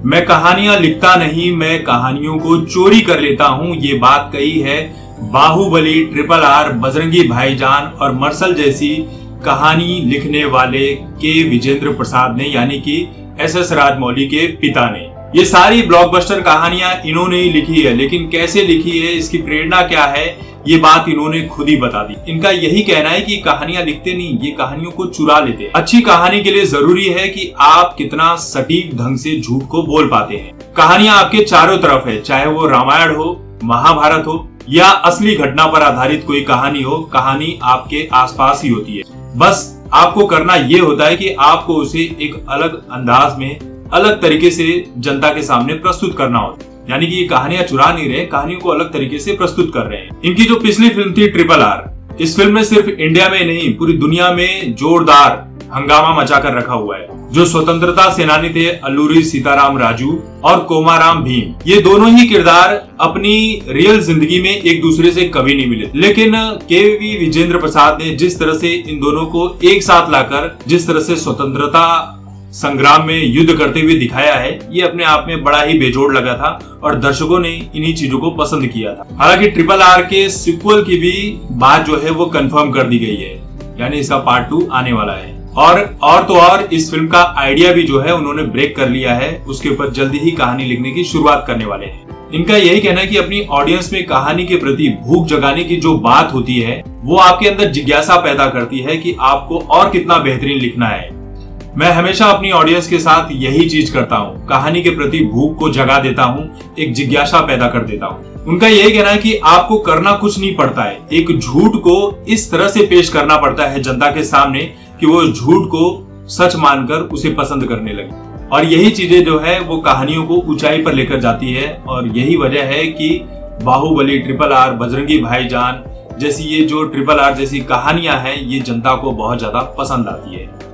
मैं कहानियाँ लिखता नहीं, मैं कहानियों को चोरी कर लेता हूँ, ये बात कही है बाहुबली, ट्रिपल आर, बजरंगी भाईजान और मर्सल जैसी कहानी लिखने वाले के विजेंद्र प्रसाद ने, यानी कि एस एस राजमौली के पिता ने। ये सारी ब्लॉकबस्टर कहानियाँ इन्होंने ही लिखी है, लेकिन कैसे लिखी है, इसकी प्रेरणा क्या है ये बात इन्होंने खुद ही बता दी। इनका यही कहना है कि कहानियाँ लिखते नहीं, ये कहानियों को चुरा लेते अच्छी कहानी के लिए ज़रूरी है कि आप कितना सटीक ढंग से झूठ को बोल पाते हैं। कहानियाँ आपके चारों तरफ़ है, चाहे वो रामायण हो, महाभारत हो, या असली घटना पर आधारित कोई कहानी हो, कहानी आपके आसपास ही होती है। बस आपको करना ये होता है कि आपको उसे एक अलग अंदाज में, अलग तरीके से जनता के सामने प्रस्तुत करना होता है। यानी कि ये कहानियाँ चुरा नहीं रहे, कहानियों को अलग तरीके से प्रस्तुत कर रहे हैं। इनकी जो पिछली फ़िल्म थी ट्रिपल आर इस फ़िल्म में सिर्फ़ इंडिया में नहीं, पूरी दुनिया में जोरदार हंगामा मचा कर रखा हुआ है। जो स्वतंत्रता सेनानी थे अल्लूरी, सीताराम, राजू और कोमाराम भीम। ये दोनों ही किरदार अपनी रियल ज़िंदगी में एक दूसरे से कभी नहीं मिले। लेकिन के वी विजेंद्र प्रसाद ने जिस तरह से इन दोनों को एक साथ लाकर, जिस तरह से स्वतंत्रता संग्राम में युद्ध करते हुए दिखाया है, ये अपने आप में बड़ा ही बेजोड़ लगा था और दर्शकों ने इन्हीं चीज़ों को पसंद किया था। हालाँकि ट्रिपल आर के सिक्वल की भी बात जो है वो कंफर्म कर दी गई है, यानी इसका पार्ट टू आने वाला है। और और तो और इस फ़िल्म का आइडिया भी जो है उन्होंने ब्रेक कर लिया है, उसके ऊपर जल्दी ही कहानी लिखने की शुरुआत करने वाले हैं। इनका यही कहना है कि अपनी ऑडियंस में कहानी के प्रति भूख जगाने की जो बात होती है, वो आपके अंदर जिज्ञासा पैदा करती है कि आपको और कितना बेहतरीन लिखना है। मैं हमेशा अपनी ऑडियंस के साथ यही चीज़ करता हूँ। कहानी के प्रति भूख को जगा देता हूँ, एक जिज्ञासा पैदा कर देता हूँ। उनका यही कहना है कि आपको करना कुछ नहीं पड़ता है। एक झूठ को इस तरह से पेश करना पड़ता है जनता के सामने कि वो झूठ को सच मानकर उसे पसंद करने लगे। और यही चीज़ें जो है, वो कहानियों को ऊंचाई पर लेकर जाती है। और यही वजह है कि बाहुबली ट्रिपल आर बजरंगी भाईजान जैसी ये जो ट्रिपल आर जैसी कहानियाँ हैं, ये जनता को बहुत ज़्यादा पसंद आती है।